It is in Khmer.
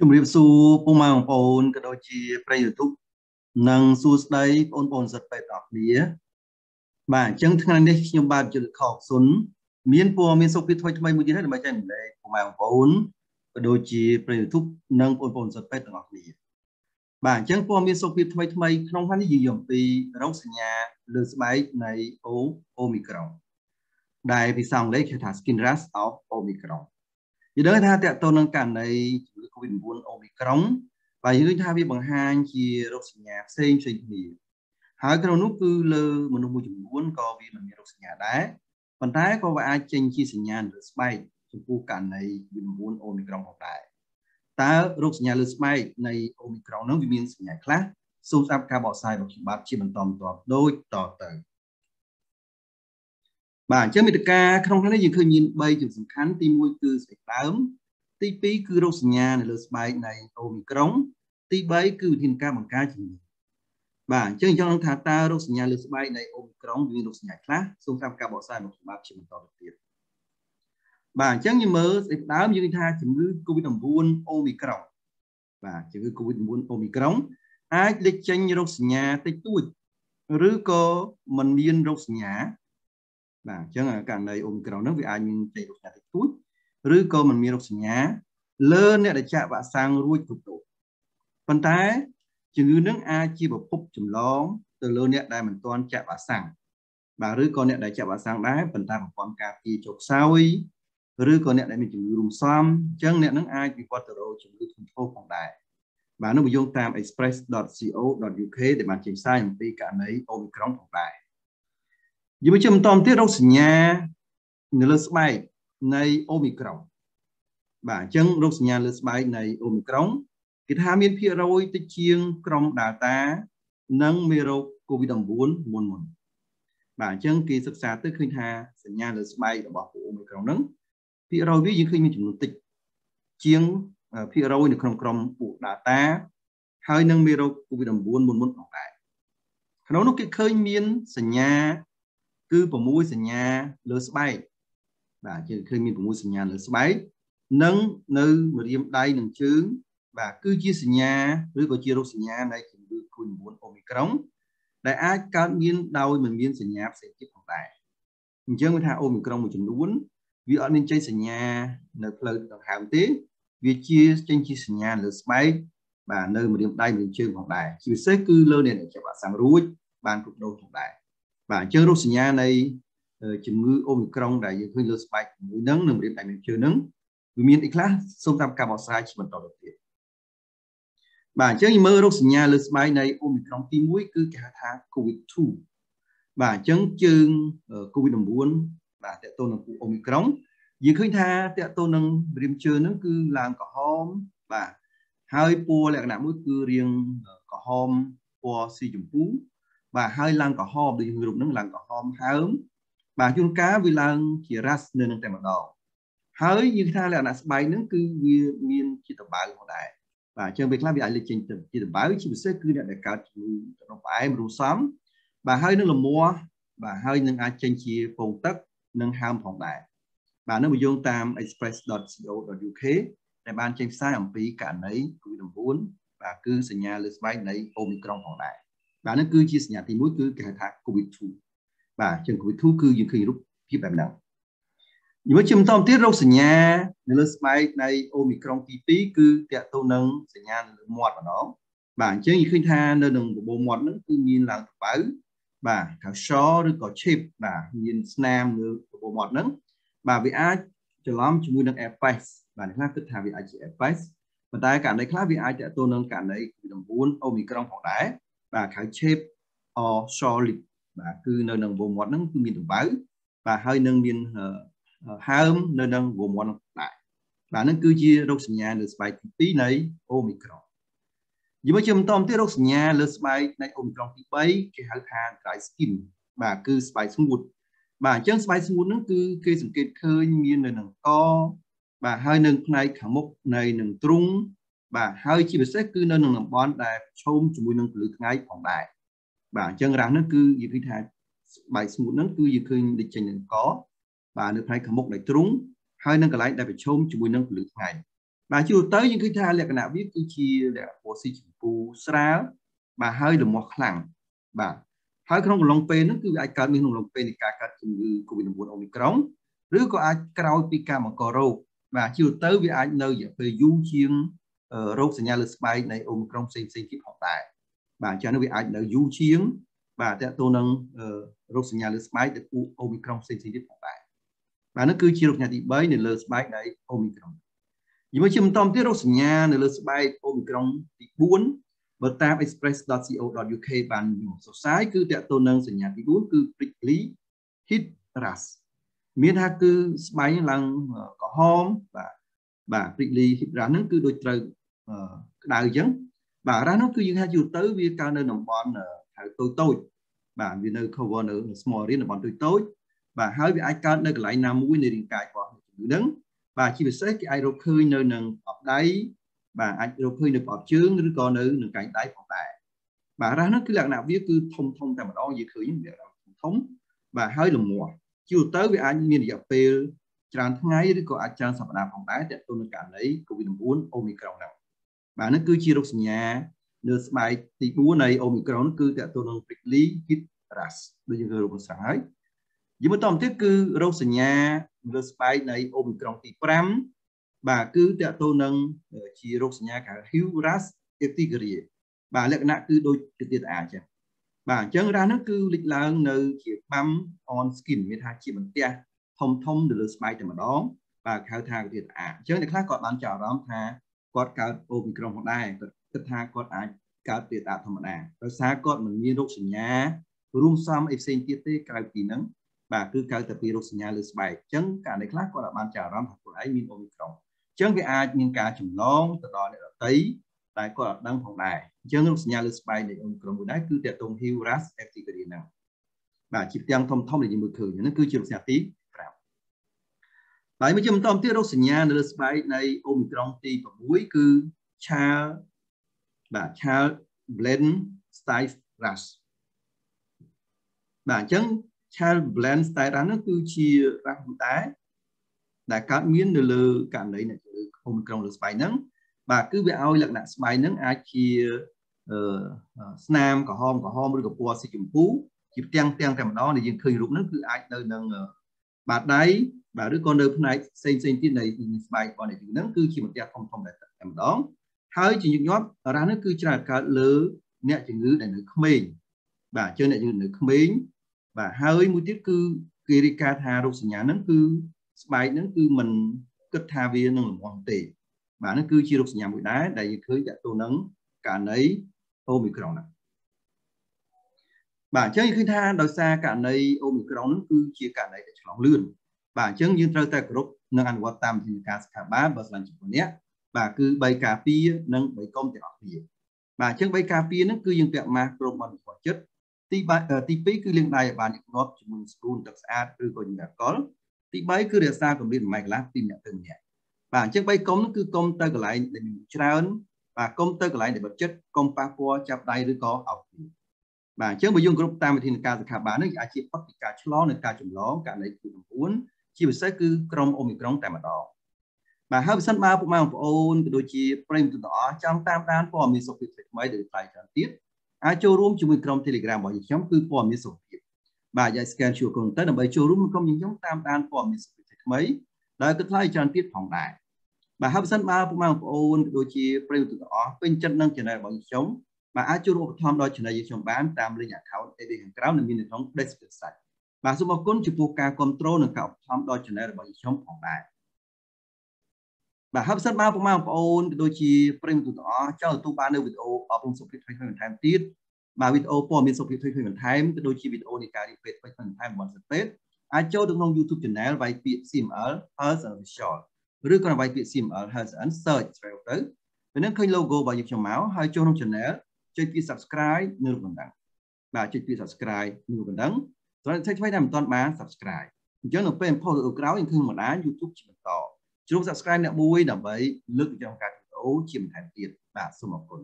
ជំរាបសួរពុកម៉ែបងប្អូនក៏ដូចជាប្រិយ YouTube និងសួស្តីបងប្អូនសិស្សពេទ្យទាំងគ្នាបាទអញ្ចឹងថ្ងៃនេះខ្ញុំបាទជលខកសុនមានព័ត៌មានសុខភាពថ្មីថ្មីមួយទៀតហើយដើម្បីចែកម្លែកពុកម៉ែបងប្អូនក៏ដូចជាប្រិយ YouTube និងបងប្អូនសិស្សពេទ្យទាំងអស់គ្នាបាទអញ្ចឹងព័ត៌មានសុខភាពថ្មីថ្មីក្នុងថ្ងៃនេះនិយាយអំពីរោគសញ្ញាលើស្បែកនៃអូអូមីក្រុងដែលភាសាអង់គ្លេសគេថា skin rash of omicron យើងដឹងថាតកតទៅនឹងករណីជំងឺ COVID-19 អូមីក្រុងបាទយើងឃើញថាវាបង្ហាញជារោគសញ្ញាផ្សេងផ្សេងគ្នាហើយក្នុងនោះគឺលើមនុស្សមួយចំនួនក៏វាមិនមានរោគសញ្ញាដែរប៉ុន្តែក៏វាអាចចេញជាសញ្ញាលើស្បែកចំពោះករណី COVID-19 អូមីក្រុងផងដែរតើរោគសញ្ញាលើស្បែកនៃអូមីក្រុងនោះវាមានសញ្ញាខ្លះសូមស្ដាប់ការបកស្រាយរបស់ខ្ញុំបាទជាបន្តបន្ទាប់ដូចតទៅ បាទអញ្ចឹងមេត្តាក្នុងនេះយើងឃើញមាន3ចំណុចសំខាន់ទី1គឺស្បែកដើមទី2គឺរោគសញ្ញានៅលើស្បែកនៃអូមីក្រុង ទី3គឺវិធានការបង្ការជំងឺបាទអញ្ចឹងចង់ថាតើរោគសញ្ញាលើស្បែកនៃអូមីក្រុងមានរោគសញ្ញាខ្លះសូមតាមការបកស្រាយរបស់ខ្ញុំបាទជាបន្តទៅទៀតបាទអញ្ចឹងយើងមើលស្បែកដើមយើងថាជំងឺ Covid-19 អូមីក្រុងបាទជំងឺ Covid-19 អូមីក្រុងអាចលេចចេញរោគសញ្ញាតិចតួចឬក៏មិនមានរោគសញ្ញា បាទអញ្ចឹងករណីអូមីក្រុងហ្នឹងវាអាចមានចេញរោគសញ្ញាតិចតួចឬក៏មិនមានរោគសញ្ញាលើអ្នកដែលចាក់វ៉ាក់សាំងរួចគ្រប់ដូសប៉ុន្តែជំងឺនឹងអាចជាប្រភពចម្លងទៅលើអ្នកដែលមិនទាន់ចាក់វ៉ាក់សាំងបាទឬក៏អ្នកដែលចាក់វ៉ាក់សាំងដែរប៉ុន្តែប្រព័ន្ធការពារចុកខ្សោយឬក៏អ្នកដែលមានជំងឺរុំសំអញ្ចឹងអ្នកនឹងអាចវិវត្តទៅរកជំងឺធ្ងន់ធ្ងរផងដែរបាទនោះយើងតាម express.co.uk ដែលបានចេញផ្សាយអំពីករណី Omicron ផងដែរ យើងមកជិះបន្តទៀតរោគសញ្ញានៅលើស្បែកនៃអូមីក្រុងបាទអញ្ចឹងរោគសញ្ញាលើស្បែកនៃអូមីក្រុងគេថាមានភាគរយតិចជាងក្រុម Delta និងមេរោគ COVID-19 មុនមុនបាទអញ្ចឹងគេសិក្សាទៅឃើញថាសញ្ញាលើស្បែករបស់ពួកអូមីក្រុងហ្នឹងភាគរយវាយើងឃើញមានចំនួនតិចជាងភាគរយនៅក្នុងក្រុមពួក Delta ហើយនឹងមេរោគ COVID-19 មុនមុនផងដែរក្នុងនោះគេឃើញមានសញ្ញា គឺ6សញ្ញាលើស្បែកបាទយើងឃើញមាន6សញ្ញាលើស្បែកនិងនៅម្រាមដៃនិងជើងបាទគឺជាសញ្ញាឬក៏ជារោគសញ្ញានៃជំងឺ COVID-19 អូមីក្រុងដែលអាចកើតមានដោយមិនមានសញ្ញាផ្សេងទៀតផងដែរអញ្ចឹងវាថាអូមីក្រុងមួយចំនួនវាអត់មានចេញសញ្ញានៅផ្លូវដង្ហើមទេ វាជាចេញជាសញ្ញាលើស្បែកបាទនៅម្រាមដៃម្រាមជើងផងដែរជាពិសេសគឺលើអ្នកចាប់វ៉ាក់សាំងរួចបានគ្រប់ដូសផងដែរ បាទអញ្ចឹងរោគសញ្ញានៃជំងឺអូមីក្រុងដែលយើងឃើញលើស្បែកជំងឺហ្នឹងនិងរៀបដៃមានជើងហ្នឹងវាមានអីខ្លះសូមតាមការបកស្រាយជាបន្តទៅទៀតបាទអញ្ចឹងមើលរោគសញ្ញាលើស្បែកនៃអូមីក្រុងទី1គឺគេហៅថា COVID-2 បាទអញ្ចឹងជើង COVID-19 បាទតើតើនឹងអូមីក្រុងយើងឃើញថាតើតើនឹងរៀមជើងហ្នឹងគឺឡើងក្រហមបាទហើយពណ៌លក្ខណៈមួយគឺរាងក្រហមពណ៌ស៊ីចម្ពូ បាទហើយឡើងក្រហមដូចរូបហ្នឹងឡើងក្រហមហើមបាទជួនកាលវាឡើងជារ៉ាស់នៅនឹងតែម្ដងហើយយើងថាលក្ខណៈស្បែកហ្នឹងគឺវាមានជាតបៅផងដែរបាទអញ្ចឹងពេលខ្លះវាអាចលេចចេញទៅជាតបៅជាពិសេសគឺអ្នកដែលកើតជំងឺក្នុងផ្អែមរូសំបាទហើយនឹងលមាស់បាទហើយនឹងអាចចេញជាពងទឹកនិងហើមផងដែរបាទនឹងបញ្យងតាម express.co.uk ដែលបានចេញផ្សាយអំពីករណី COVID-19 បាទគឺសញ្ញាលើស្បែកនៃ Omicron ផងដែរ បាទនេះគឺជាសញ្ញាទី1គឺគេហៅថា COVID-2 បាទជាង COVID-2 គឺយើងឃើញរូបភាពបែបហ្នឹងយើងជាបន្តទៀតរោគសញ្ញានៅលើស្បែកនៃអូមីក្រុងទី2គឺតកតទៅនឹងសញ្ញានៅលើមាត់ម្ដងបាទអញ្ចឹងយើងឃើញថានៅនឹងបបោមាត់ហ្នឹងគឺមានឡើងតបៅបាទថា shaw ឬក៏ chip បាទមានស្នាមលើបបោមាត់ហ្នឹងបាទវាអាចច្រឡំជាមួយនឹង herpes បាទខ្លះគិតថាវាអាចជា herpes ប៉ុន្តែករណីខ្លះវាអាចតកតទៅនឹងករណី COVID-19 អូមីក្រុងផងដែរ បាទហៅ chip or shaw lip បាទគឺនៅនឹងវងមាត់ហ្នឹងគឺមានដំបៅបាទហើយនឹងមានហើមនៅនឹងវងមាត់ដែរបាទហ្នឹងគឺជារោគសញ្ញាលើស្បែកទី2នៃអូមីក្រុងយមកជាបន្តទៀតរោគសញ្ញាលើស្បែកនៃអូមីក្រុងទី3គេហៅថា dry skin បាទគឺស្បែកស្ងួតបាទអញ្ចឹងស្បែកស្ងួតហ្នឹងគឺគេសង្កេតឃើញមាននៅនឹងកបាទហើយនឹងផ្នែកខាងមុខនៃនឹងទ្រុង បាទហើយជាពិសេសគឺនៅក្នុងតំបន់ដែលប្រឈមជាមួយនឹងពលឺថ្ងៃផងដែរបាទអញ្ចឹងរ៉ាស់ហ្នឹងគឺយើងឃើញថាបែកស្ងួតហ្នឹងគឺយើងឃើញដូចចេញនឹងកបាទនៅផ្នែកខាងមុខនៃទ្រុងហើយនឹងកន្លែងដែលប្រឈមជាមួយនឹងពលឺថ្ងៃបាទជួទៅយើងឃើញថាលក្ខណៈវាគឺជាលក្ខណៈពណ៌ស៊ីចម្ពោះស្រាលបាទហើយលមាស់ខ្លាំងបាទហើយក្នុងកំឡុងពេលហ្នឹងគឺវាអាចកើតមានក្នុងកំឡុងពេលនៃការកើតជំងឺ Covid-19 អូមីក្រុងឬក៏អាចក្រោយពីការបង្ករោគបាទជាទៅវាអាចនៅរយៈពេលយូរជាង រោគសញ្ញាលើស្បែកនៃអូមីក្រុងផ្សេងផ្សេងទៀតផងដែរបាទអញ្ចឹងវាអាចនៅយូរជាង បាទតើតើនឹងរោគសញ្ញាលើស្បែកទៅពូអូមីក្រុងផ្សេងផ្សេងទៀតផងដែរបាទនោះគឺជារោគសញ្ញាទី3នៅលើស្បែកនៃអូមីក្រុងយល់ជាបន្តទៀតរោគសញ្ញានៅលើស្បែកអូមីក្រុងទី4បើតាម express.co.uk បានសរសេរគឺតកតទៅនឹងសញ្ញាទី4គឺ prickly heat rash មានថាគឺស្បែកឡើងក្រហមបាទ បាទ prickly heat rash ហ្នឹងគឺដូចត្រូវក្តៅអញ្ចឹងបាទរ៉ាស់នោះគឺយើងថាយូរទៅវាកើតនៅតំបន់ហៅតូចតូចបាទវានៅ cover នៅ small area តំបន់តូចតូចបាទហើយវាអាចកើតនៅកន្លែងណាមួយនៃរាងកាយរបស់ជំងឺហ្នឹងបាទជាពិសេសគេអាចរកឃើញនៅនឹងអបដៃបាទអាចរកឃើញនៅប្រអប់ជើងឬក៏នៅនឹងកែងដៃផងដែរបាទរ៉ាស់នោះគឺលក្ខណៈវាគឺធំធំតែម្ដងយើងឃើញវាធំធំបាទហើយលមាស់ជួទៅវាអាចមានរយៈពេល ច្រើនថ្ងៃឬក៏អាចច្រើនសប្តាហ៍ផងដែរតើទៅនឹងករណី COVID-19 អូមីក្រុងហ្នឹងបាទនេះគឺជារោគសញ្ញានៅស្បែកទី4នៃអូមីក្រុនគឺតើទៅនឹង prickly heat rash ដូចយើងរកស្រាំហើយយើងបន្តទៀតគឺរោគសញ្ញាលើស្បែកនៃអូមីក្រុងទី5បាទគឺតើទៅនឹងជារោគសញ្ញាគេហៅ Hugh urticaria បាទលក្ខណៈគឺដូចទៅទៀតអាចឹងបាទអញ្ចឹងរ៉ាស់ហ្នឹងគឺលេចឡើងនៅជាបាំ on skin មានថាជាបន្ទះ ធំធំនៅលើស្បែកតែម្ដងបាទហៅថាវិទ្យាអាអញ្ចឹងអ្នកខ្លះគាត់បានចាប់អារម្មណ៍ថាគាត់កើតអូមីក្រុងផងដែរគាត់គិតថាគាត់អាចកើតទៀតអាធម្មតាដោយសារគាត់មិនមានរោគសញ្ញារួមផ្សំអីផ្សេងទៀតទេក្រៅពីហ្នឹងបាទគឺកើតតែពីរោគសញ្ញាលើស្បែកអញ្ចឹងករណីខ្លះគាត់អាចបានចាប់អារម្មណ៍ថាខ្លួនឯងមានអូមីក្រុងអញ្ចឹងវាអាចមានការចម្លងទៅដល់អ្នកដទៃតែគាត់អត់ដឹងផងដែរអញ្ចឹងរោគសញ្ញាលើស្បែកនៃអូមីក្រុងមួយដែរគឺតកតង Hillras epticaria ហ្នឹងបាទជាផ្ទាំងធំធំដែលយើងមើលឃើញហ្នឹងគឺជារោគសញ្ញាទី ហើយមួយជាបន្តទៀតរោគសញ្ញានៅលើស្បែកនៃអូមីក្រុងទី6គឺ Child បាទ Child Blend Style Rash បាទអញ្ចឹង Child Blend Style Rash នោះគឺជារ៉ាស់មួយដែរដែលកើតមាននៅលើករណីនៃជំងឺអូមីក្រុងលើស្បែកហ្នឹងបាទគឺវាឲ្យលក្ខណៈស្បែកហ្នឹងអាចជាអឺស្នាមក្រហមក្រហមឬក៏ពណ៌ស៊ីចម្ពូជាផ្ទាំងទាំងតែម្ដងដែលយើងឃើញរូបហ្នឹងគឺអាចនៅនឹង បាតដៃបាទឬក៏នៅផ្នែកផ្សេងផ្សេងទៀតនៃស្បែករបស់អ្នកជំងឺហ្នឹងគឺជាបន្ទះធំធំតែម្ដងហើយជាញឹកញាប់រ៉ាស់នេះគឺច្រើនកើតលើអ្នកជំងឺដែលនៅក្មេងបាទជើអ្នកជំងឺនៅក្មេងបាទហើយមួយទៀតគឺគេរាយការណ៍ថារោគសញ្ញាហ្នឹងគឺស្បែកហ្នឹងគឺมันគិតថាវានឹងលំអស់ទេបាទនេះគឺជារោគសញ្ញាមួយដែរដែលយើងឃើញតទៅនឹងករណីអូមីក្រុងហ្នឹង បាទអញ្ចឹងឃើញថាដោយសារករណីអូមីក្រុងគឺជាករណីដែលឆ្លងលឿនបាទអញ្ចឹងយើងត្រូវតែគោរពនិងអនុវត្តតាមវិធានការសុខាភិបាលបើស្លាញ់ចំពោះអ្នកបាទគឺ3ការពារនិង3កុំទាំងអស់គ្នាបាទអញ្ចឹង3ការពារហ្នឹងគឺយើងពាក់ម៉ាស់គ្រប់បានស្គាល់ចិត្តទីទី2គឺលាងដៃឲ្យបានញឹកញាប់ជាមួយស្ពូនទឹកស្អាតឬក៏យើងអាល់កុលទី3គឺរក្សាកម្រិត1ម៉ែត្រកន្លះពីអ្នកទៅម្នាក់បាទអញ្ចឹង3កុំហ្នឹងគឺកុំទៅកន្លែងដែលមានច្រើនបាទកុំទៅកន្លែងដែលបិទចិត្តកុំប៉ះពាល់ចាប់ដៃឬក៏អោបគ្នា បាទអញ្ចឹងបើយើងគ្រប់តាមវិធានការសុខាភិបាលនេះអាចជាផុតពីការឆ្លងនិងការចម្លងករណី COVID-19 ជាពិសេសគឺក្រុមអូមីក្រុងតែម្ដងបាទហើយបើសិនបើពុកម៉ែបងប្អូនក៏ដូចជាប្រិយមិត្តទាំងអស់ចង់តាមដានព័ត៌មានសុខភាពថ្មីៗដែលផ្សាយច្រើនទៀតអាចចូលរួមជាមួយក្រុម Telegram របស់យើងខ្ញុំគឺព័ត៌មានសុខភាពបាទអាច scan QR code ទៅដើម្បីចូលរួមក្រុមយើងខ្ញុំតាមដានព័ត៌មានសុខភាពថ្មីដែលគិតថ្លៃច្រើនទៀតផងដែរបាទហើយបើសិនបើពុកម៉ែបងប្អូនក៏ដូចជាប្រិយមិត្តទាំងអស់ពេញចិត្តនឹង channel របស់ខ្ញុំ បាទអាចចូលរួមឧបត្ថម្ភដល់ channel យើងខ្ញុំបានតាម link account ដែលខាងក្រៅនៅមាននៅក្នុង description បាទសូមអរគុណចំពោះការគ្រប់គ្រងនិងការឧបត្ថម្ភដល់ channel របស់ខ្ញុំផងដែរបាទហើយបើសិនបើពុកម៉ែបងប្អូនក៏ដូចជាប្រិយមិត្តទាំងអស់ចង់ទទួលបាននៅវីដេអូអប់រំសុខភាពថ្មីៗបន្ថែមទៀតបាទវីដេអូព័ត៌មានសុខភាពថ្មីៗបន្ថែមក៏ដូចជាវីដេអូនៃការរៀបពេទ្យថ្មីៗបន្ថែមរបស់សិស្សពេទ្យអាចចូលទៅក្នុង YouTube channel វាយពាក្យ CML Health and Visual ឬក៏វាយពាក្យ CML Health and Search ស្វែងទៅពេលនឹងឃើញ logo របស់យើងខ្ញុំមកហើយចូលក្នុង channel ចុចពាក្យ subscribe នៅរូបបណ្ដឹងបាទចុចពាក្យ subscribe នៅរូបបណ្ដឹងសម្រាប់ថ្មីៗដែលមិនទាន់បាន subscribe អញ្ចឹងនៅពេល post ទៅក្រោយយើងឃើញបណ្ដាញ YouTube ជាបន្តជ្រុំ subscribe អ្នកមួយដើម្បីលើកកម្ពស់ការវីដេអូជាបន្ថែមទៀតបាទសូមអរគុណ